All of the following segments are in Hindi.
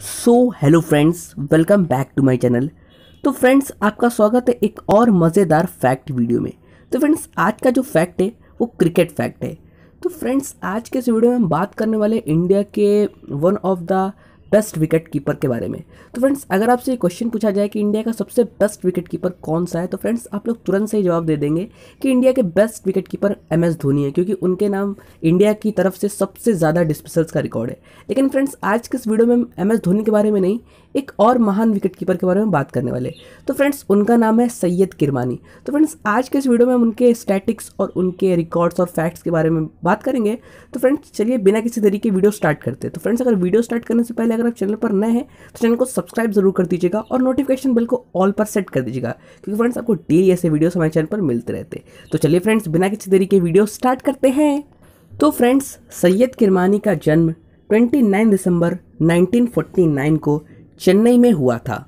So hello friends welcome back to my channel तो फ्रेंड्स आपका स्वागत है एक और मज़ेदार फैक्ट वीडियो में। तो फ्रेंड्स आज का जो फैक्ट है, वो क्रिकेट फैक्ट है। तो फ्रेंड्स आज के इस वीडियो में हम बात करने वाले इंडिया के one of the best wicket keeper के बारे में। तो फ्रेंड्स, अगर आपसे ये क्वेश्चन पूछा जाए कि इंडिया का सबसे बेस्ट विकेट कीपर कौन सा है तो फ्रेंड्स, आप लोग तुरंत से ही जवाब दे देंगे कि इंडिया के best wicket keeper M S Dhoni है, क्योंकि उनके नाम इंडिया की तरफ़ से सबसे ज़्यादा डिस्पिसल्स का रिकॉर्ड है। लेकिन फ्रेंड्स, आज के इस वीडियो में एम एस धोनी के बारे में नहीं एक और महान विकेट कीपर के बारे में बात करने वाले। तो फ्रेंड्स उनका नाम है सैयद किरमानी। तो फ्रेंड्स आज के इस वीडियो में हम उनके स्टैटिक्स और उनके रिकॉर्ड्स और फैक्ट्स के बारे में बात करेंगे। तो फ्रेंड्स चलिए बिना किसी तरीके वीडियो स्टार्ट करते हैं। तो फ्रेंड्स अगर वीडियो स्टार्ट करने से पहले अगर आप चैनल पर नए हैं तो चैनल को सब्सक्राइब ज़रूर कर दीजिएगा और नोटिफिकेशन बिल को ऑल पर सेट कर दीजिएगा, क्योंकि फ्रेंड्स आपको डेली ऐसे वीडियोस हमारे चैनल पर मिलते रहते तो चलिए फ्रेंड्स बिना किसी तरीके वीडियो स्टार्ट करते हैं। तो फ्रेंड्स सैयद किरमानी का जन्म 29 दिसंबर 1949 को चेन्नई में हुआ था।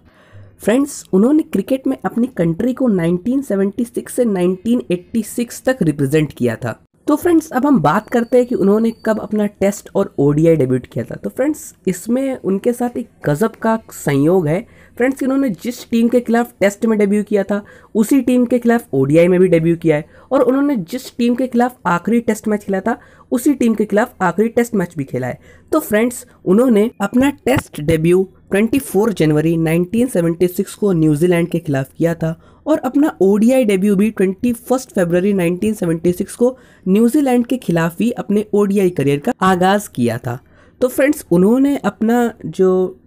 फ्रेंड्स, उन्होंने क्रिकेट में अपनी कंट्री को 1976 से 1986 तक रिप्रेजेंट किया था। तो फ्रेंड्स, अब हम बात करते हैं कि उन्होंने कब अपना टेस्ट और ओडीआई डेब्यूट किया था। तो फ्रेंड्स, इसमें उनके साथ एक गज़ब का संयोग है। फ्रेंड्स, इन्होंने जिस टीम के खिलाफ टेस्ट में डेब्यू किया था, उसी टीम के खिलाफ ओडीआई में भी डेब्यू किया है। और उन्होंने जिस टीम के खिलाफ आखिरी टेस्ट मैच खेला था, उसी टीम के खिलाफ आखिरी टेस्ट मैच भी खेला है। तो फ्रेंड्स, उन्होंने अपना टेस्ट डेब्यू 24 जनवरी 1976 को न्यूजीलैंड के खिलाफ किया था और अपना ओडीआई डेब्यू भी 21 फरवरी 1976 को न्यूजीलैंड के खिलाफ ही अपने ओडीआई करियर का आगाज़ किया था। तो फ्रेंड्स, उन्होंने अपना जो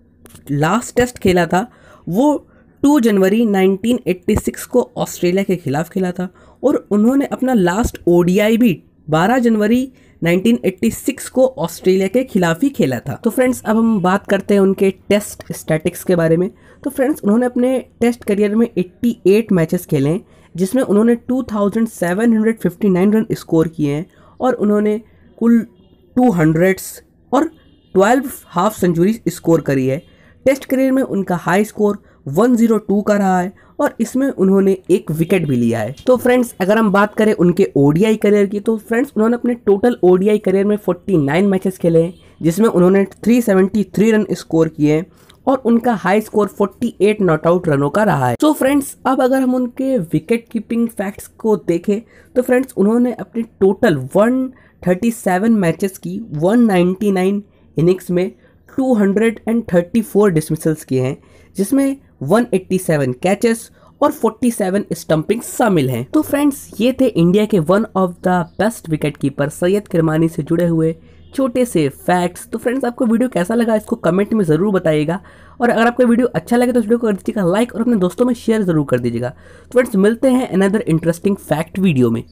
लास्ट टेस्ट खेला था, वो 2 जनवरी 1986 को ऑस्ट्रेलिया के खिलाफ खेला था और उन्होंने अपना लास्ट ओडीआई भी 12 जनवरी 1986 को ऑस्ट्रेलिया के खिलाफ ही खेला था। तो फ्रेंड्स, अब हम बात करते हैं उनके टेस्ट स्टैटिक्स के बारे में। तो फ्रेंड्स, उन्होंने अपने टेस्ट करियर में 88 मैचेस खेले हैं, जिसमें उन्होंने 2759 रन स्कोर किए हैं और उन्होंने कुल टू हंड्रेड्स और 12 हाफ़ सेंचुरी स्कोर करी है। टेस्ट करियर में उनका हाई स्कोर 102 का रहा है और इसमें उन्होंने एक विकेट भी लिया है। तो फ्रेंड्स अगर हम बात करें उनके ओडीआई करियर की तो फ्रेंड्स उन्होंने अपने टोटल ओडीआई करियर में 49 मैचेस खेले हैं, जिसमें उन्होंने 373 रन स्कोर किए हैं और उनका हाई स्कोर 48 नॉट आउट रनों का रहा है। तो फ्रेंड्स अब अगर हम उनके विकेट कीपिंग फैक्ट्स को देखें तो फ्रेंड्स उन्होंने अपने टोटल 137 मैचेस की 199 इनिंग्स में 234 डिसमिसल्स किए हैं, जिसमें 187 कैचेस और 47 स्टंपिंग शामिल हैं। तो फ्रेंड्स ये थे इंडिया के one of the best wicket keeper Syed Kirmani से जुड़े हुए छोटे से फैक्ट्स तो फ्रेंड्स आपको वीडियो कैसा लगा इसको कमेंट में ज़रूर बताइएगा। और अगर आपको वीडियो अच्छा लगे तो वीडियो को कर दीजिएगा लाइक और अपने दोस्तों में शेयर ज़रूर कर दीजिएगा। तो फ्रेंड्स मिलते हैं अनदर इंटरेस्टिंग फैक्ट वीडियो में।